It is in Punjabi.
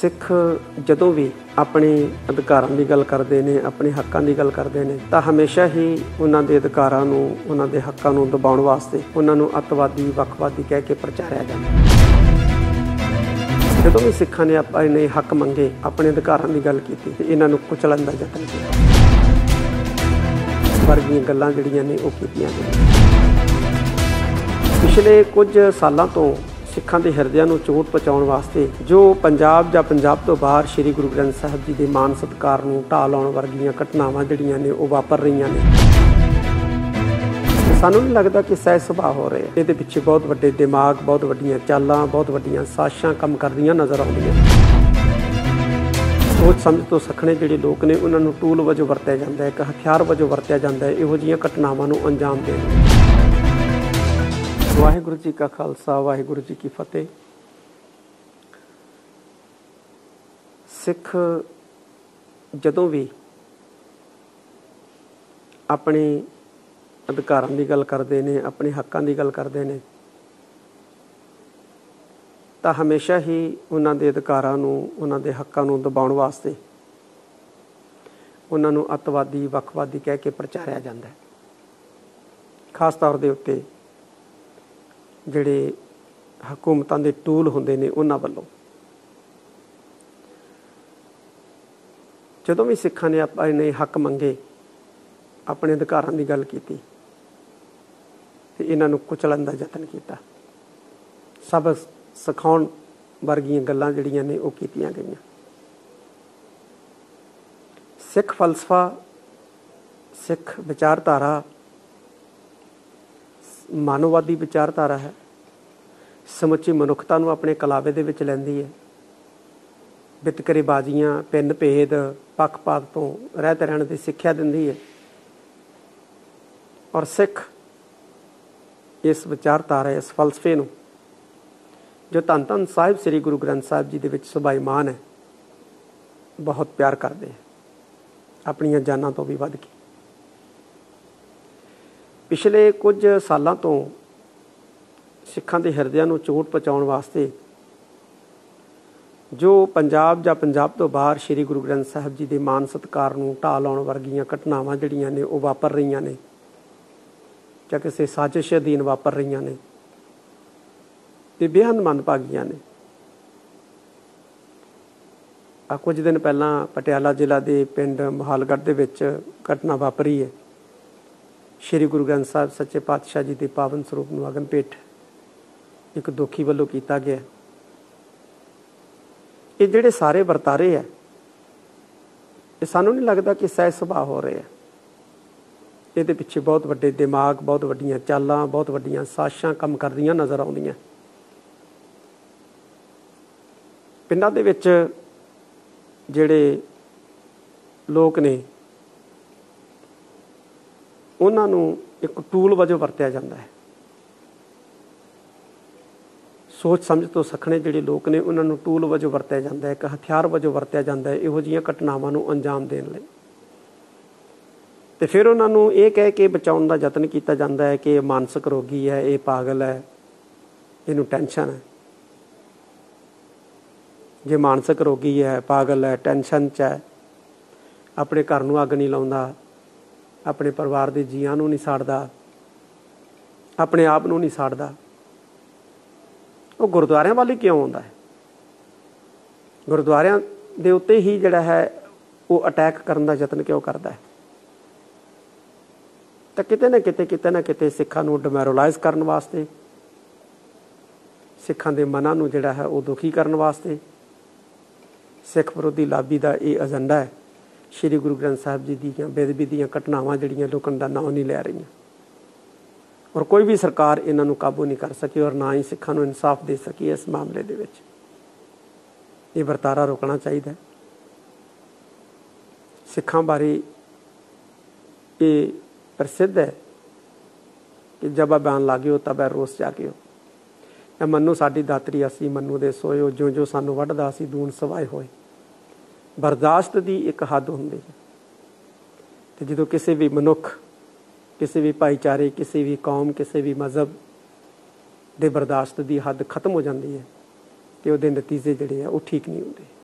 ਸਿੱਖ ਜਦੋਂ ਵੀ ਆਪਣੇ ਅਧਿਕਾਰਾਂ ਦੀ ਗੱਲ ਕਰਦੇ ਨੇ, ਆਪਣੇ ਹੱਕਾਂ ਦੀ ਗੱਲ ਕਰਦੇ ਨੇ, ਤਾਂ ਹਮੇਸ਼ਾ ਹੀ ਉਹਨਾਂ ਦੇ ਅਧਿਕਾਰਾਂ ਨੂੰ, ਉਹਨਾਂ ਦੇ ਹੱਕਾਂ ਨੂੰ ਦਬਾਉਣ ਵਾਸਤੇ ਉਹਨਾਂ ਨੂੰ ਅੱਤਵਾਦੀ, ਵੱਖਵਾਦੀ ਕਹਿ ਕੇ ਪ੍ਰਚਾਰਿਆ ਜਾਂਦਾ ਜਦੋਂ ਵੀ ਸਿੱਖਾਂ ਨੇ ਆਪਣੇ ਹੱਕ ਮੰਗੇ, ਆਪਣੇ ਅਧਿਕਾਰਾਂ ਦੀ ਗੱਲ ਕੀਤੀ, ਤੇ ਇਹਨਾਂ ਨੂੰ ਕੁਚਲਣ ਦਾ ਯਤਨ ਕੀਤਾ। ਵਰਗੀਆਂ ਗੱਲਾਂ ਜਿਹੜੀਆਂ ਨੇ ਉਹ ਕੀਤੀਆਂ ਗਈਆਂ। ਪਿਛਲੇ ਕੁਝ ਸਾਲਾਂ ਤੋਂ ਸਿੱਖਾਂ ਦੇ ਹਿਰਦਿਆਂ ਨੂੰ ਚੋਟ ਪਹੁੰਚਾਉਣ ਵਾਸਤੇ ਜੋ ਪੰਜਾਬ ਜਾਂ ਪੰਜਾਬ ਤੋਂ ਬਾਹਰ ਸ੍ਰੀ ਗੁਰੂ ਗ੍ਰੰਥ ਸਾਹਿਬ ਜੀ ਦੇ ਮਾਨ ਸਤਕਾਰ ਨੂੰ ਢਾਹ ਲਾਉਣ ਵਰਗੀਆਂ ਘਟਨਾਵਾਂ ਜਿਹੜੀਆਂ ਨੇ ਉਹ ਵਾਪਰ ਰਹੀਆਂ ਨੇ। ਸਾਨੂੰ ਨਹੀਂ ਲੱਗਦਾ ਕਿ ਸਹਿ ਸੁਭਾਅ ਹੋ ਰਹੇ। ਇਹਦੇ ਪਿੱਛੇ ਬਹੁਤ ਵੱਡੇ ਦਿਮਾਗ, ਬਹੁਤ ਵੱਡੀਆਂ ਚਾਲਾਂ, ਬਹੁਤ ਵੱਡੀਆਂ ਸਾਸ਼ਾਂ ਕੰਮ ਕਰਦੀਆਂ ਨਜ਼ਰ ਆਉਂਦੀਆਂ। ਸੋਚ ਸਮਝ ਤੋਂ ਸਖਣੇ ਜਿਹੜੇ ਲੋਕ ਨੇ, ਉਹਨਾਂ ਨੂੰ ਟੂਲ ਵਜੋਂ ਵਰਤਿਆ ਜਾਂਦਾ ਹੈ, ਇੱਕ ਹਥਿਆਰ ਵਜੋਂ ਵਰਤਿਆ ਜਾਂਦਾ ਹੈ, ਇਹੋ ਜਿਹੀਆਂ ਘਟਨਾਵਾਂ ਨੂੰ ਅੰਜਾਮ ਦੇਣ। ਵਾਹਿਗੁਰੂ ਜੀ ਕਾ ਖਾਲਸਾ, ਵਾਹਿਗੁਰੂ ਜੀ ਕੀ ਫਤਿਹ। ਸਿੱਖ ਜਦੋਂ ਵੀ ਆਪਣੇ ਅਧਿਕਾਰਾਂ ਦੀ ਗੱਲ ਕਰਦੇ ਨੇ, ਆਪਣੇ ਹੱਕਾਂ ਦੀ ਗੱਲ ਕਰਦੇ ਨੇ, ਤਾਂ ਹਮੇਸ਼ਾ ਹੀ ਉਹਨਾਂ ਦੇ ਅਧਿਕਾਰਾਂ ਨੂੰ, ਉਹਨਾਂ ਦੇ ਹੱਕਾਂ ਨੂੰ ਦਬਾਉਣ ਵਾਸਤੇ ਉਹਨਾਂ ਨੂੰ ਅੱਤਵਾਦੀ, ਵੱਖਵਾਦੀ ਕਹਿ ਕੇ ਪ੍ਰਚਾਰਿਆ ਜਾਂਦਾ ਹੈ। ਖਾਸ ਤੌਰ ਦੇ ਉੱਤੇ ਜਿਹੜੇ ਹਕੂਮਤਾਂ ਦੇ ਟੂਲ ਹੁੰਦੇ ਨੇ ਉਹਨਾਂ ਵੱਲੋਂ। ਜਦੋਂ ਵੀ ਸਿੱਖਾਂ ਨੇ ਆਪਣੇ ਹੱਕ ਮੰਗੇ, ਆਪਣੇ ਅਧਿਕਾਰਾਂ ਦੀ ਗੱਲ ਕੀਤੀ, ਤੇ ਇਹਨਾਂ ਨੂੰ ਕੁਚਲਣ ਦਾ ਯਤਨ ਕੀਤਾ। ਸਬਕ ਸਿਖਾਉਣ ਵਰਗੀਆਂ ਗੱਲਾਂ ਜਿਹੜੀਆਂ ਨੇ ਉਹ ਕੀਤੀਆਂ ਗਈਆਂ। ਸਿੱਖ ਫਲਸਫਾ, ਸਿੱਖ ਵਿਚਾਰਧਾਰਾ ਮਾਨਵਵਾਦੀ ਵਿਚਾਰਧਾਰਾ ਹੈ। ਸਮੁੱਚੀ ਮਨੁੱਖਤਾ ਨੂੰ ਆਪਣੇ ਕਲਾਵੇ ਦੇ ਵਿੱਚ ਲੈਂਦੀ ਹੈ। ਵਿਤਕਰੇ ਬਾਜ਼ੀਆਂ ਪਿੰਨ ਭੇਦ ਪੱਖਪਾਤ ਤੋਂ ਰਹਿਤ ਰਹਿਣ ਦੀ ਸਿੱਖਿਆ ਦਿੰਦੀ ਹੈ। ਔਰ ਸਿੱਖ ਇਸ ਵਿਚਾਰਧਾਰਾ, ਇਸ ਫਲਸਫੇ ਨੂੰ, ਜੋ ਧੰਨ ਧੰਨ ਸਾਹਿਬ ਸ੍ਰੀ ਗੁਰੂ ਗ੍ਰੰਥ ਸਾਹਿਬ ਜੀ ਦੇ ਵਿੱਚ ਸੁਭਾਈਮਾਨ ਹੈ, ਬਹੁਤ ਪਿਆਰ ਕਰਦੇ ਹੈ। ਆਪਣੀਆਂ ਜਾਨਾਂ ਤੋਂ ਵੀ ਵੱਧ ਕੇ। ਪਿਛਲੇ ਕੁਝ ਸਾਲਾਂ ਤੋਂ ਸਿੱਖਾਂ ਦੇ ਹਿਰਦਿਆਂ ਨੂੰ ਚੋਟ ਪਹੁੰਚਾਉਣ ਵਾਸਤੇ ਜੋ ਪੰਜਾਬ ਜਾਂ ਪੰਜਾਬ ਤੋਂ ਬਾਹਰ ਸ੍ਰੀ ਗੁਰੂ ਗ੍ਰੰਥ ਸਾਹਿਬ ਜੀ ਦੇ ਮਾਨ ਸਤਕਾਰ ਨੂੰ ਢਾਹ ਲਾਉਣ ਵਰਗੀਆਂ ਘਟਨਾਵਾਂ ਜਿਹੜੀਆਂ ਨੇ ਉਹ ਵਾਪਰ ਰਹੀਆਂ ਨੇ ਜਾਂ ਕਿਸੇ ਸਾਜ਼ਿਸ਼ ਅਧੀਨ ਵਾਪਰ ਰਹੀਆਂ ਨੇ, ਤੇ ਬੇਹੱਦ ਮੰਦਭਾਗੀਆਂ ਨੇ। ਆ ਕੁਝ ਦਿਨ ਪਹਿਲਾਂ ਪਟਿਆਲਾ ਜ਼ਿਲ੍ਹਾ ਦੇ ਪਿੰਡ ਮਹਾਲਗੜ੍ਹ ਦੇ ਵਿੱਚ ਘਟਨਾ ਵਾਪਰੀ ਹੈ। ਸ਼੍ਰੀ ਗੁਰੂ ਗ੍ਰੰਥ ਸਾਹਿਬ ਸੱਚੇ ਪਾਤਸ਼ਾਹ ਜੀ ਦੇ ਪਾਵਨ ਸਰੂਪ ਨੂੰ ਅਗਨ ਭੇਟ ਇੱਕ ਦੁਖੀ ਵੱਲੋਂ ਕੀਤਾ ਗਿਆ। ਇਹ ਜਿਹੜੇ ਸਾਰੇ ਵਰਤਾਰੇ ਆ, ਇਹ ਸਾਨੂੰ ਨਹੀਂ ਲੱਗਦਾ ਕਿ ਸਹਿ ਸੁਭਾਅ ਹੋ ਰਹੇ ਆ। ਇਹਦੇ ਪਿੱਛੇ ਬਹੁਤ ਵੱਡੇ ਦਿਮਾਗ, ਬਹੁਤ ਵੱਡੀਆਂ ਚਾਲਾਂ, ਬਹੁਤ ਵੱਡੀਆਂ ਸਾਸ਼ਾਂ ਕੰਮ ਕਰਦੀਆਂ ਨਜ਼ਰ ਆਉਂਦੀਆਂ। ਪਿੰਡਾਂ ਦੇ ਵਿੱਚ ਜਿਹੜੇ ਲੋਕ ਨੇ ਉਹਨਾਂ ਨੂੰ ਇੱਕ ਟੂਲ ਵਜੋਂ ਵਰਤਿਆ ਜਾਂਦਾ ਹੈ। ਸੋਚ ਸਮਝ ਤੋਂ ਸਖਣੇ ਜਿਹੜੇ ਲੋਕ ਨੇ, ਉਹਨਾਂ ਨੂੰ ਟੂਲ ਵਜੋਂ ਵਰਤਿਆ ਜਾਂਦਾ ਹੈ, ਇੱਕ ਹਥਿਆਰ ਵਜੋਂ ਵਰਤਿਆ ਜਾਂਦਾ ਹੈ, ਇਹੋ ਜਿਹੀਆਂ ਘਟਨਾਵਾਂ ਨੂੰ ਅੰਜਾਮ ਦੇਣ ਲਈ। ਤੇ ਫਿਰ ਉਹਨਾਂ ਨੂੰ ਇਹ ਕਹਿ ਕੇ ਬਚਾਉਣ ਦਾ ਯਤਨ ਕੀਤਾ ਜਾਂਦਾ ਹੈ ਕਿ ਇਹ ਮਾਨਸਿਕ ਰੋਗੀ ਹੈ, ਇਹ ਪਾਗਲ ਹੈ, ਇਹਨੂੰ ਟੈਨਸ਼ਨ ਹੈ। ਜੇ ਮਾਨਸਿਕ ਰੋਗੀ ਹੈ, ਪਾਗਲ ਹੈ, ਟੈਨਸ਼ਨ 'ਚ ਹੈ, ਆਪਣੇ ਘਰ ਨੂੰ ਅੱਗ ਨਹੀਂ ਲਾਉਂਦਾ ਆਪਣੇ ਪਰਿਵਾਰ ਦੇ ਜੀਆਂ ਨੂੰ ਨਹੀਂ ਸਾੜਦਾ, ਆਪਣੇ ਆਪ ਨੂੰ ਨਹੀਂ ਸਾੜਦਾ। ਉਹ ਗੁਰਦੁਆਰਿਆਂ ਵੱਲ ਕਿਉਂ ਆਉਂਦਾ ਹੈ? ਗੁਰਦੁਆਰਿਆਂ ਦੇ ਉੱਤੇ ਹੀ ਜਿਹੜਾ ਹੈ, ਉਹ ਅਟੈਕ ਕਰਨ ਦਾ ਯਤਨ ਕਿਉਂ ਕਰਦਾ ਹੈ? ਤਾਂ ਕਿਤੇ ਨਾ ਕਿਤੇ ਕਿਤੇ ਨਾ ਕਿਤੇ ਸਿੱਖਾਂ ਨੂੰ ਡਿਮੋਰਲਾਈਜ਼ ਕਰਨ ਵਾਸਤੇ, ਸਿੱਖਾਂ ਦੇ ਮਨਾਂ ਨੂੰ ਜਿਹੜਾ ਹੈ, ਉਹ ਦੁਖੀ ਕਰਨ ਵਾਸਤੇ, ਸਿੱਖ ਵਿਰੋਧੀ ਲਾਬੀ ਦਾ ਇਹ ਏਜੰਡਾ ਹੈ ਸ਼੍ਰੀ ਗੁਰੂ ਗ੍ਰੰਥ ਸਾਹਿਬ ਜੀ ਦੀਆਂ ਬੇਦਬੀ ਦੀਆਂ ਘਟਨਾਵਾਂ ਜਿਹੜੀਆਂ ਲੋਕਾਂ ਦਾ ਨਾਂ ਨਹੀਂ ਲੈ ਰਹੀਆਂ। ਔਰ ਕੋਈ ਵੀ ਸਰਕਾਰ ਇਹਨਾਂ ਨੂੰ ਕਾਬੂ ਨਹੀਂ ਕਰ ਸਕੀ ਔਰ ਨਾ ਹੀ ਸਿੱਖਾਂ ਨੂੰ ਇਨਸਾਫ ਦੇ ਸਕੀ ਇਸ ਮਾਮਲੇ ਦੇ ਵਿੱਚ। ਇਹ ਵਰਤਾਰਾ ਰੋਕਣਾ ਚਾਹੀਦਾ ਹੈ। ਸਿੱਖਾਂ ਬਾਰੇ ਇਹ ਪ੍ਰਸਿੱਧ ਹੈ ਕਿ ਜਬ ਬਿਆਨ ਲਾਗਿਓ ਤਬ ਰੋਸ ਜਾਗਿਓ ਇਹ ਮੰਨੂ ਸਾਡੀ ਦਾਤਰੀ, ਅਸੀਂ ਮੰਨੂ ਦੇ ਸੋਇਓ ਜਿਉਂ ਜਿਉਂ ਸਾਨੂੰ ਵੱਢਦਾ, ਅਸੀਂ ਦੂਣ ਸਵਾਏ ਹੋਏ। ਬਰਦਾਸ਼ਤ ਦੀ ਇੱਕ ਹੱਦ ਹੁੰਦੀ ਹੈ। ਤੇ ਜਦੋਂ ਕਿਸੇ ਵੀ ਮਨੁੱਖ, ਕਿਸੇ ਵੀ ਭਾਈਚਾਰੇ, ਕਿਸੇ ਵੀ ਕੌਮ, ਕਿਸੇ ਵੀ ਮਜ਼ਹਬ ਦੇ ਬਰਦਾਸ਼ਤ ਦੀ ਹੱਦ ਖਤਮ ਹੋ ਜਾਂਦੀ ਹੈ ਤੇ ਉਹਦੇ ਨਤੀਜੇ ਜਿਹੜੇ ਆ ਉਹ ਠੀਕ ਨਹੀਂ ਹੁੰਦੇ।